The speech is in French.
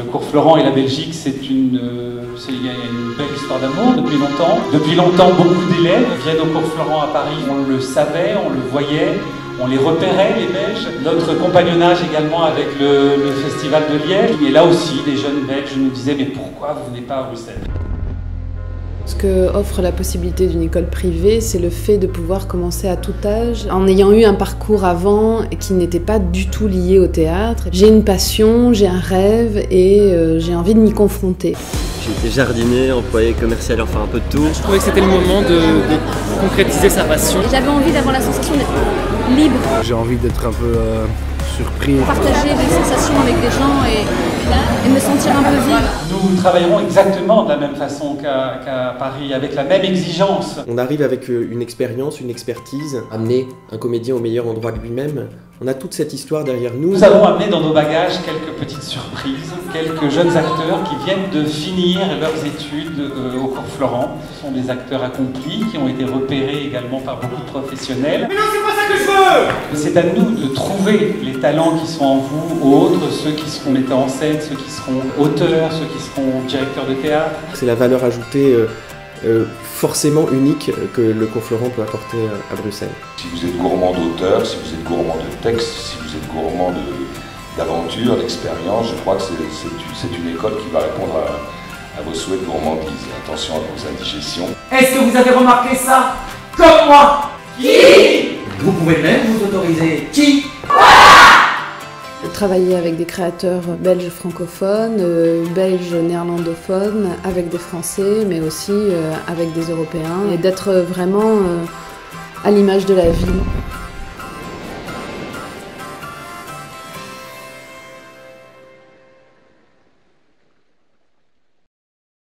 Le cours Florent et la Belgique, c'est une, euh, une belle histoire d'amour depuis longtemps. Depuis longtemps, beaucoup d'élèves viennent au cours Florent à Paris. On le savait, on le voyait, on les repérait, les Belges. Notre compagnonnage également avec le, Festival de Liège. Et là aussi, les jeunes Belges nous disaient Mais pourquoi vous venez pas à Bruxelles? Que offre la possibilité d'une école privée, c'est le fait de pouvoir commencer à tout âge, en ayant eu un parcours avant qui n'était pas du tout lié au théâtre. J'ai une passion, j'ai un rêve et euh, j'ai envie de m'y confronter. J'ai été jardinier, employé commercial, enfin un peu de tout. Je trouvais que c'était le moment de, de concrétiser sa passion. J'avais envie d'avoir la sensation d'être libre, J'ai envie d'être un peu euh, surpris. partager des sensations avec des gens et, et me sentir un peu vivre. Nous travaillerons exactement de la même façon qu'à Paris, avec la même exigence. On arrive avec euh, une expérience, une expertise, amener un comédien au meilleur endroit de lui-même. On a toute cette histoire derrière nous. Nous avons amené dans nos bagages quelques petites surprises, quelques jeunes acteurs qui viennent de finir leurs études euh, au cours Florent. Ce sont des acteurs accomplis qui ont été repérés également par beaucoup de professionnels. Mais non, c'est à nous de trouver les talents qui sont en vous, autres, ceux qui seront metteurs en scène, ceux qui seront auteurs, ceux qui seront directeurs de théâtre. C'est la valeur ajoutée euh, euh, forcément unique que le cours Florent peut apporter euh, à Bruxelles. Si vous êtes gourmand d'auteur, si vous êtes gourmand de texte, si vous êtes gourmand de- d'aventure, d'expérience, je crois que c'est une école qui va répondre à, à vos souhaits de gourmandise. Attention à vos indigestions. Est-ce que vous avez remarqué ça? Comme moi Qui? Vous pouvez même vous autoriser. Qui? Travailler avec des créateurs belges francophones, euh, belges néerlandophones, avec des Français, mais aussi euh, avec des Européens, et d'être vraiment euh, à l'image de la ville.